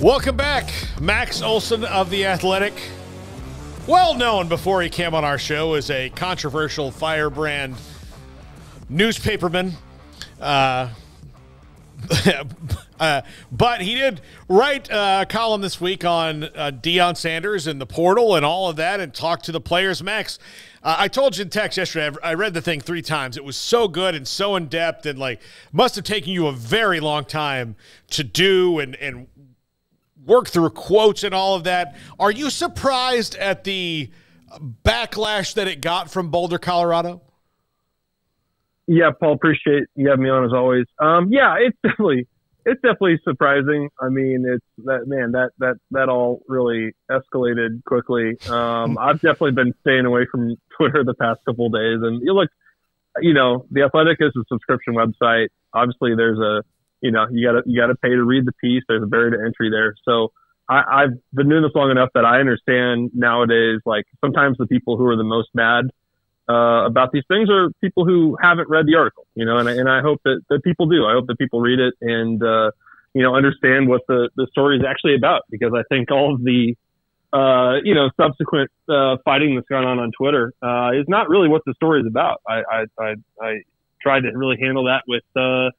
Welcome back. Max Olson of The Athletic. Well known before he came on our show as a controversial firebrand newspaperman. Uh, uh, but he did write a column this week on uh, Deion Sanders and the portal and all of that and talk to the players. Max, uh, I told you in text yesterday, I read the thing three times. It was so good and so in depth and like must have taken you a very long time to do and, and work through quotes and all of that. Are you surprised at the backlash that it got from Boulder, Colorado? Yeah, Paul, appreciate you having me on as always. Um, yeah, it's definitely it's definitely surprising. I mean, it's that man that that that all really escalated quickly. Um, I've definitely been staying away from Twitter the past couple days, and you look, you know, the Athletic is a subscription website. Obviously, there's a you know, you gotta, you gotta pay to read the piece. There's a barrier to entry there. So I, I've been doing this long enough that I understand nowadays, like sometimes the people who are the most mad, uh, about these things are people who haven't read the article, you know, and, I, and I hope that, that people do. I hope that people read it and, uh, you know, understand what the, the story is actually about because I think all of the, uh, you know, subsequent, uh, fighting that's gone on on Twitter, uh, is not really what the story is about. I, I, I, I tried to really handle that with, uh,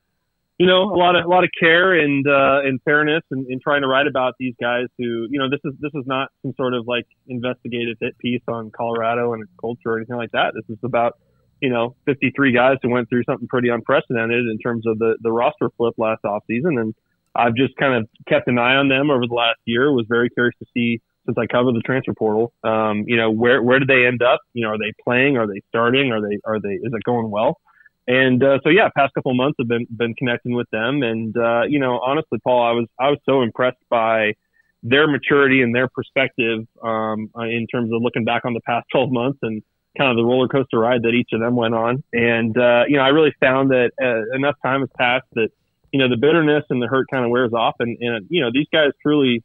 you know, a lot of a lot of care and uh, and fairness and, and trying to write about these guys who, you know, this is this is not some sort of like investigative hit piece on Colorado and its culture or anything like that. This is about, you know, 53 guys who went through something pretty unprecedented in terms of the the roster flip last offseason. And I've just kind of kept an eye on them over the last year. Was very curious to see since I covered the transfer portal. Um, you know, where where did they end up? You know, are they playing? Are they starting? Are they are they is it going well? And uh, so yeah, past couple months have been been connecting with them, and uh, you know, honestly, Paul, I was I was so impressed by their maturity and their perspective um, in terms of looking back on the past 12 months and kind of the roller coaster ride that each of them went on. And uh, you know, I really found that uh, enough time has passed that you know the bitterness and the hurt kind of wears off, and, and you know these guys truly.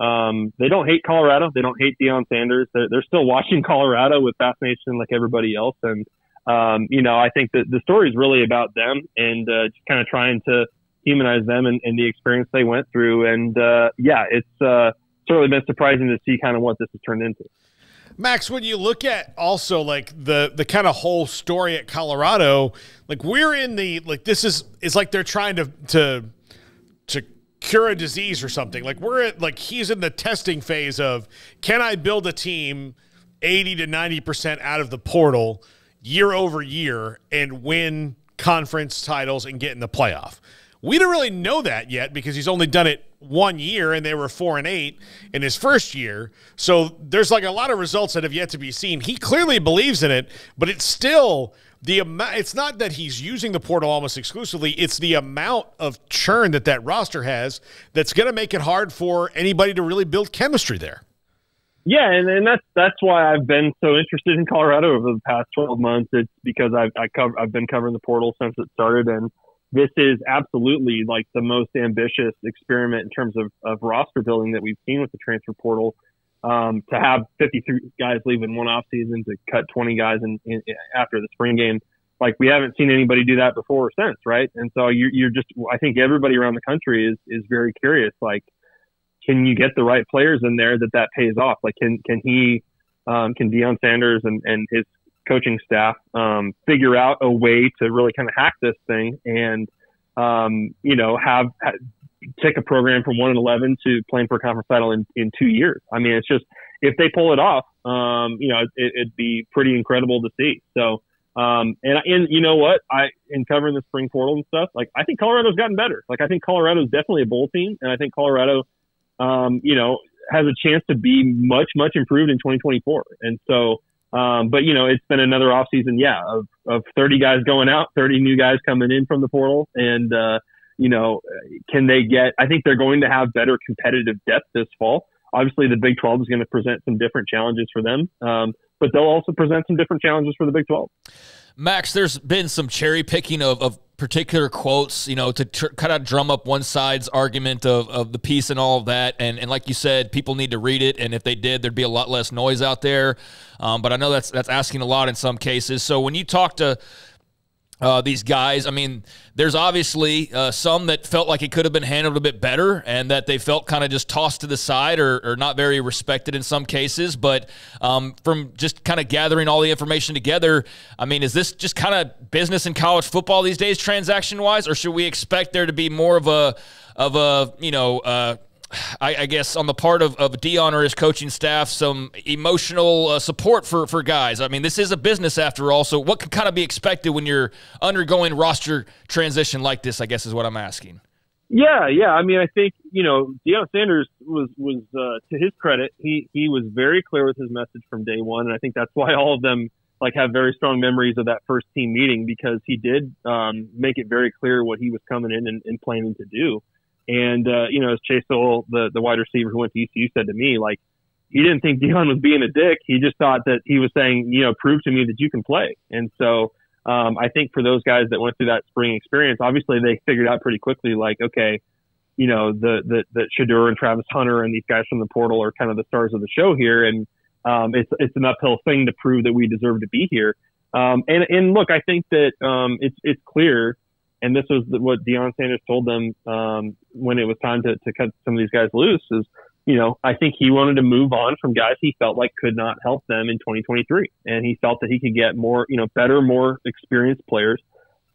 Um, they don't hate Colorado. They don't hate Deion Sanders. They're, they're still watching Colorado with fascination like everybody else. And, um, you know, I think that the story is really about them and uh, just kind of trying to humanize them and, and, the experience they went through. And uh, yeah, it's uh, certainly been surprising to see kind of what this has turned into. Max, when you look at also like the the kind of whole story at Colorado, like we're in the like this is is like they're trying to to to cure a disease or something. Like we're at like he's in the testing phase of can I build a team 80 to 90% out of the portal year over year and win conference titles and get in the playoff. We don't really know that yet because he's only done it one year and they were four and eight in his first year. So there's like a lot of results that have yet to be seen. He clearly believes in it, but it's still the amount. It's not that he's using the portal almost exclusively. It's the amount of churn that that roster has that's going to make it hard for anybody to really build chemistry there. Yeah, and, and that's that's why I've been so interested in Colorado over the past 12 months. It's because I've I cover, I've been covering the portal since it started, and this is absolutely like the most ambitious experiment in terms of, of roster building that we've seen with the transfer portal. Um, to have 53 guys leave in one offseason, to cut 20 guys in, in, after the spring game, like we haven't seen anybody do that before or since, right? And so you're, you're just, I think everybody around the country is is very curious, like can you get the right players in there that that pays off? Like, can can he, um, can Deion Sanders and and his coaching staff um, figure out a way to really kind of hack this thing and um, you know have, have take a program from one and eleven to playing for a conference title in in two years? I mean, it's just if they pull it off, um, you know, it, would be pretty incredible to see. So. Um, and, and you know what? I, in covering the spring portal and stuff, like, I think Colorado's gotten better. Like, I think Colorado's definitely a bowl team. And I think Colorado um, you know, has a chance to be much, much improved in 2024. And so, um, but you know, it's been another offseason, yeah, of, of 30 guys going out, 30 new guys coming in from the portal. And, uh, you know, can they get, I think they're going to have better competitive depth this fall. Obviously the Big 12 is going to present some different challenges for them. Um, but they'll also present some different challenges for the Big 12. Max, there's been some cherry picking of, of particular quotes, you know, to tr- kind of drum up one side's argument of, of the piece and all of that. And, and like you said, people need to read it. And if they did, there'd be a lot less noise out there. Um, but I know that's that's asking a lot in some cases. So when you talk to uh, these guys. I mean, there's obviously uh, some that felt like it could have been handled a bit better and that they felt kind of just tossed to the side or, or, not very respected in some cases. But um, from just kind of gathering all the information together, I mean, is this just kind of business in college football these days, transaction wise, or should we expect there to be more of a of a you know uh, I, I, guess on the part of, of Deion or his coaching staff, some emotional uh, support for, for guys. I mean, this is a business after all. So, what could kind of be expected when you're undergoing roster transition like this? I guess is what I'm asking. Yeah, yeah. I mean, I think you know Deion Sanders was was uh, to his credit, he he was very clear with his message from day one, and I think that's why all of them like have very strong memories of that first team meeting because he did um, make it very clear what he was coming in and, and planning to do. And, uh, you know, as Chase Sowell, the, the wide receiver who went to ECU said to me, like, he didn't think Deion was being a dick. He just thought that he was saying, you know, prove to me that you can play. And so, um, I think for those guys that went through that spring experience, obviously they figured out pretty quickly, like, okay, you know, the, the, the Shedeur and Travis Hunter and these guys from the portal are kind of the stars of the show here. And, um, it's, it's an uphill thing to prove that we deserve to be here. Um, and, and look, I think that, um, it's, it's clear and this was what Deion Sanders told them um, when it was time to, to cut some of these guys loose. Is you know I think he wanted to move on from guys he felt like could not help them in 2023, and he felt that he could get more you know better, more experienced players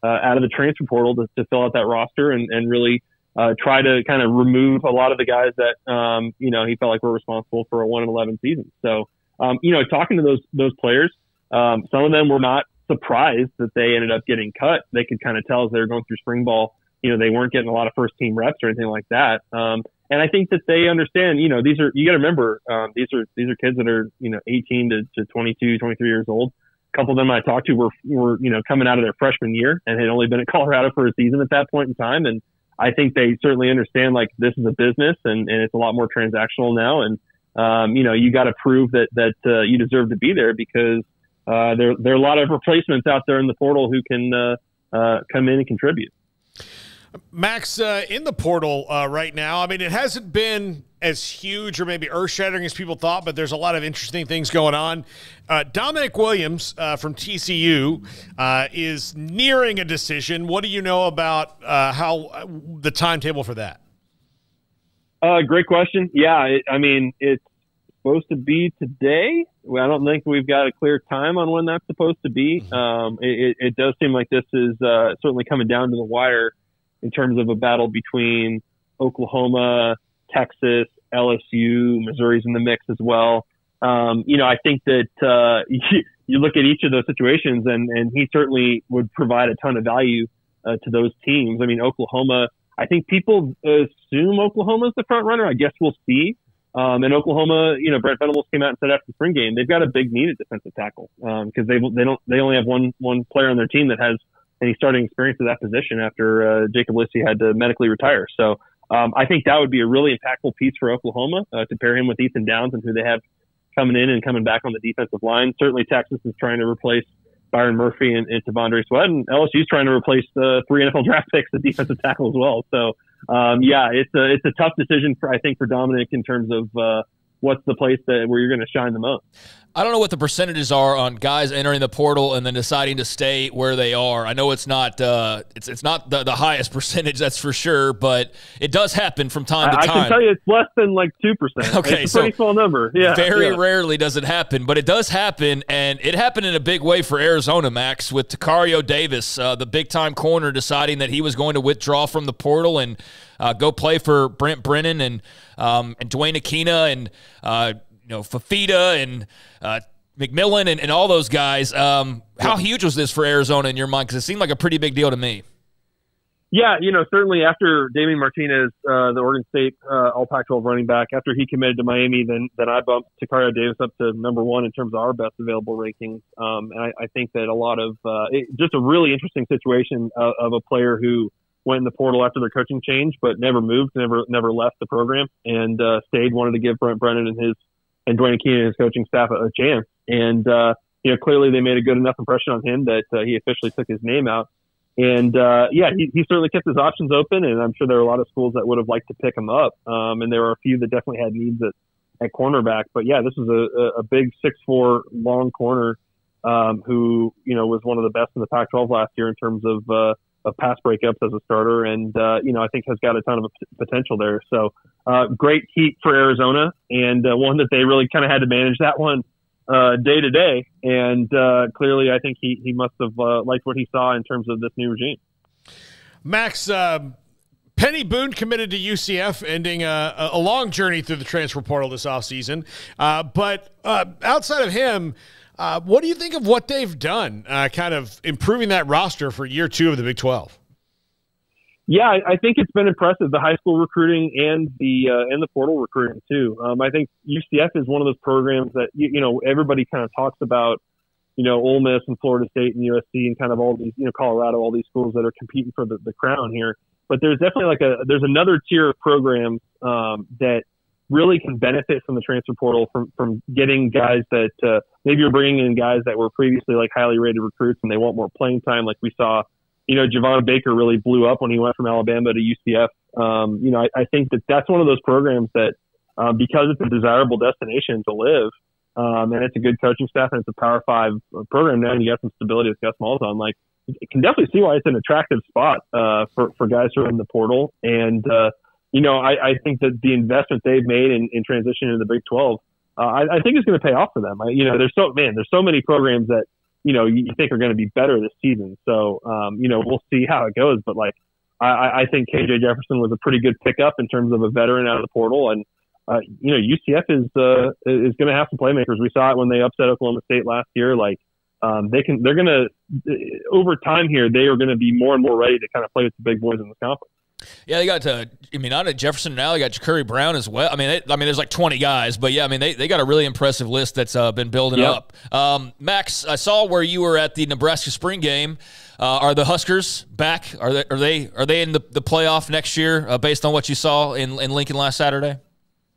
uh, out of the transfer portal to, to fill out that roster and, and really uh, try to kind of remove a lot of the guys that um, you know he felt like were responsible for a one and eleven season. So um, you know talking to those those players, um, some of them were not surprised that they ended up getting cut. They could kind of tell as they were going through spring ball, you know, they weren't getting a lot of first team reps or anything like that. Um, and I think that they understand, you know, these are, you got to remember, um, these are, these are kids that are, you know, 18 to, to 22, 23 years old. A couple of them I talked to were, were, you know, coming out of their freshman year and had only been at Colorado for a season at that point in time. And I think they certainly understand like this is a business and, and it's a lot more transactional now. And, um, you know, you got to prove that, that, uh, you deserve to be there because, uh, there there are a lot of replacements out there in the portal who can uh, uh, come in and contribute. Max, uh, in the portal uh, right now, I mean, it hasn't been as huge or maybe earth shattering as people thought, but there's a lot of interesting things going on. Uh, Damonic Williams from TCU is nearing a decision. What do you know about how the timetable for that? great question. Yeah, it, I mean, it's supposed to be today. I don't think we've got a clear time on when that's supposed to be. Mm-hmm. Um, it, it, does seem like this is uh, certainly coming down to the wire in terms of a battle between Oklahoma, Texas, LSU, Missouri's in the mix as well. Um, you know, I think that uh, you, look at each of those situations, and, and he certainly would provide a ton of value uh, to those teams. I mean, Oklahoma. I think people assume Oklahoma is the front runner. I guess we'll see. Um, and Oklahoma, you know, Brent Venables came out and said after the spring game they've got a big need at defensive tackle because um, they they don't they only have one one player on their team that has any starting experience at that position after uh, Jacob Lacey had to medically retire. So um, I think that would be a really impactful piece for Oklahoma uh, to pair him with Ethan Downs and who they have coming in and coming back on the defensive line. Certainly Texas is trying to replace Byron Murphy and, and T'Vondre Sweat, and LSU's trying to replace the three NFL draft picks at defensive tackle as well. So um, yeah, it's a it's a tough decision for I think for Damonic in terms of uh, what's the place that where you're going to shine the most. I don't know what the percentages are on guys entering the portal and then deciding to stay where they are. I know it's not uh, it's it's not the, the highest percentage, that's for sure, but it does happen from time to I, time. I can tell you it's less than like two percent. Okay, it's a pretty small number. Yeah, very yeah. rarely does it happen, but it does happen, and it happened in a big way for Arizona, Max, with Tacario Davis, uh, the big time corner, deciding that he was going to withdraw from the portal and uh, go play for Brent Brennan and um, and Duane Akina and uh, you know Fifita and uh, McMillan and, and all those guys. Um, how huge was this for Arizona in your mind? Because it seemed like a pretty big deal to me. Yeah, you know, certainly after Damien Martinez, uh, the Oregon State uh, All Pac-12 running back, after he committed to Miami, then then I bumped Tacario Davis up to number one in terms of our best available rankings. Um, and I, I think that a lot of uh, it, just a really interesting situation of, of a player who went in the portal after their coaching change, but never moved, never never left the program, and uh, stayed. Wanted to give Brent Brennan and his and Duane Akina and his coaching staff a, a chance. And, uh, you know, clearly they made a good enough impression on him that uh, he officially took his name out. And, uh, yeah, he, he certainly kept his options open. And I'm sure there are a lot of schools that would have liked to pick him up. Um, and there were a few that definitely had needs at, at cornerback. But yeah, this is a, a big six four long corner um, who you know was one of the best in the Pac-12 last year in terms of uh, of pass breakups as a starter, and uh, you know I think has got a ton of potential there. So uh, great heat for Arizona, and uh, one that they really kind of had to manage that one uh, day to day. And uh, clearly, I think he he must have uh, liked what he saw in terms of this new regime. Max. Um, Peny Boone committed to UCF, ending a, a, long journey through the transfer portal this offseason. Uh, but outside of him, uh, what do you think of what they've done, uh, kind of improving that roster for year two of the Big 12? Yeah, I think it's been impressive. The high school recruiting and the uh, and the portal recruiting too. Um, I think UCF is one of those programs that you, you know everybody kind of talks about. You know, Ole Miss and Florida State and USC and kind of all these, you know, Colorado, all these schools that are competing for the, the crown here. But there's definitely like a there's another tier of programs um, that really can benefit from the transfer portal from from getting guys that uh, maybe you're bringing in guys that were previously like highly rated recruits and they want more playing time, like we saw. You know, Javon Baker really blew up when he went from Alabama to UCF. Um, you know, I, I think that that's one of those programs that, um, because it's a desirable destination to live, um, and it's a good coaching staff and it's a Power Five program now, and you got some stability with Gus Malzahn. Like, you can definitely see why it's an attractive spot uh, for for guys who are in the portal. And uh, you know, I, I think that the investment they've made in, in transition into the Big 12, uh, I, I think is going to pay off for them. I, you know, there's so man, there's so many programs that you know you, think are going to be better this season. So um, you know, we'll see how it goes. But like, I, I think KJ Jefferson was a pretty good pickup in terms of a veteran out of the portal, and uh, you know, UCF is uh, is going to have some playmakers. We saw it when they upset Oklahoma State last year. Like, um, they can, they're going to over time here, they are going to be more and more ready to kind of play with the big boys in this conference. Yeah, they got to. I mean, not at Jefferson now. They got Jacurri Brown as well. I mean, they, I mean, there's like 20 guys, but yeah, I mean, they, they got a really impressive list that's uh, been building yep. up. Um, Max, I saw where you were at the Nebraska spring game. Uh, are the Huskers back? Are they are they are they in the, the playoff next year uh, based on what you saw in, in Lincoln last Saturday?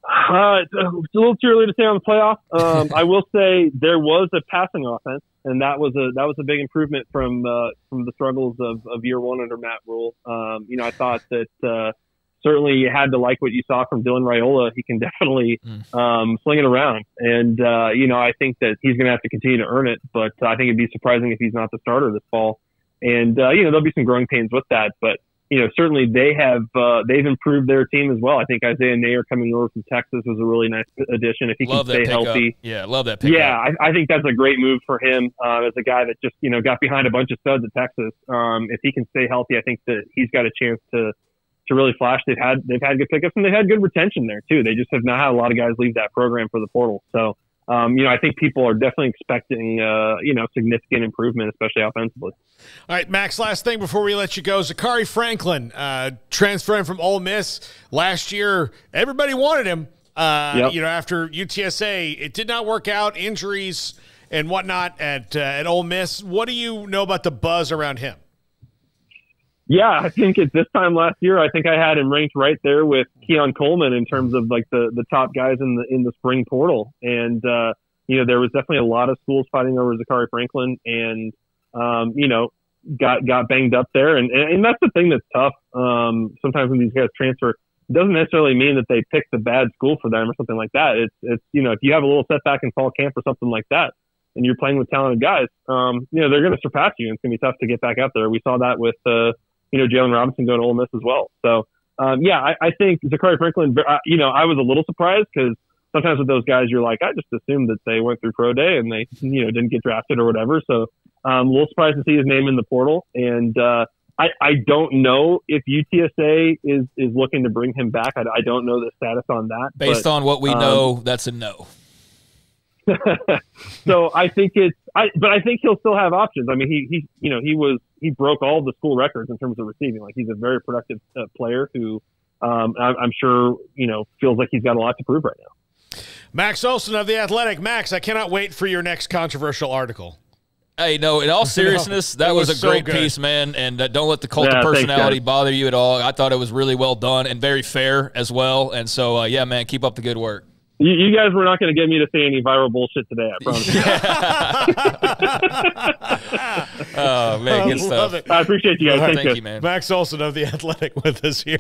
Uh, it's a little too early to say on the playoff. Um, I will say there was a passing offense, and that was a that was a big improvement from uh, from the struggles of, of year one under Matt Rhule. Um, you know, I thought that uh, certainly you had to like what you saw from Dylan Raiola. He can definitely mm. um, sling it around, and uh, you know, I think that he's going to have to continue to earn it. But I think it'd be surprising if he's not the starter this fall. And uh, you know, there'll be some growing pains with that, but you know, certainly they have uh, they've improved their team as well. I think Isaiah Neyor coming over from Texas was a really nice addition. If he love can stay healthy, yeah, love that. yeah, I, I, think that's a great move for him uh, as a guy that just you know got behind a bunch of studs at Texas. Um, if he can stay healthy, I think that he's got a chance to to really flash. They've had they've had good pickups and they've had good retention there too. They just have not had a lot of guys leave that program for the portal. So um, you know, I think people are definitely expecting, uh, you know, significant improvement, especially offensively. All right, Max. Last thing before we let you go, Zakhari Franklin uh, transferring from Ole Miss last year. Everybody wanted him. Uh, yep. You know, after UTSA, it did not work out. Injuries and whatnot at uh, at Ole Miss. What do you know about the buzz around him? Yeah, I think at this time last year, I think I had him ranked right there with Keon Coleman in terms of like the the top guys in the in the spring portal. And uh, you know, there was definitely a lot of schools fighting over Zakhari Franklin, and um, you know, got got banged up there. And and that's the thing that's tough. Um, sometimes when these guys transfer, it doesn't necessarily mean that they picked the bad school for them or something like that. It's it's you know, if you have a little setback in fall camp or something like that, and you're playing with talented guys, um, you know, they're going to surpass you, and it's going to be tough to get back out there. We saw that with. Uh, you know, Jalen Robinson going to Ole Miss as well. So, um, yeah, I, I think Zakhari Franklin, uh, you know, I was a little surprised because sometimes with those guys, you're like, I just assumed that they went through pro day and they, you know, didn't get drafted or whatever. So, um, a little surprised to see his name in the portal. And, uh, I, I don't know if UTSA is, is looking to bring him back. I, I don't know the status on that. Based but, on what we um, know, that's a no. So I think it's, I, but I think he'll still have options. I mean, he, he, you know, he was, he broke all the school records in terms of receiving. Like he's a very productive uh, player who, um, I, I'm sure, you know, feels like he's got a lot to prove right now. Max Olson of the Athletic. Max, I cannot wait for your next controversial article. Hey, no, in all seriousness, that was, was, a great so piece, man. And uh, don't let the cult yeah, of personality thanks, bother you at all. I thought it was really well done and very fair as well. And so, uh, yeah, man, keep up the good work. You, you guys were not going to get me to say any viral bullshit today. I promise. oh man, good stuff. I appreciate you guys. Thank you, man. Max Olson of the Athletic with us here.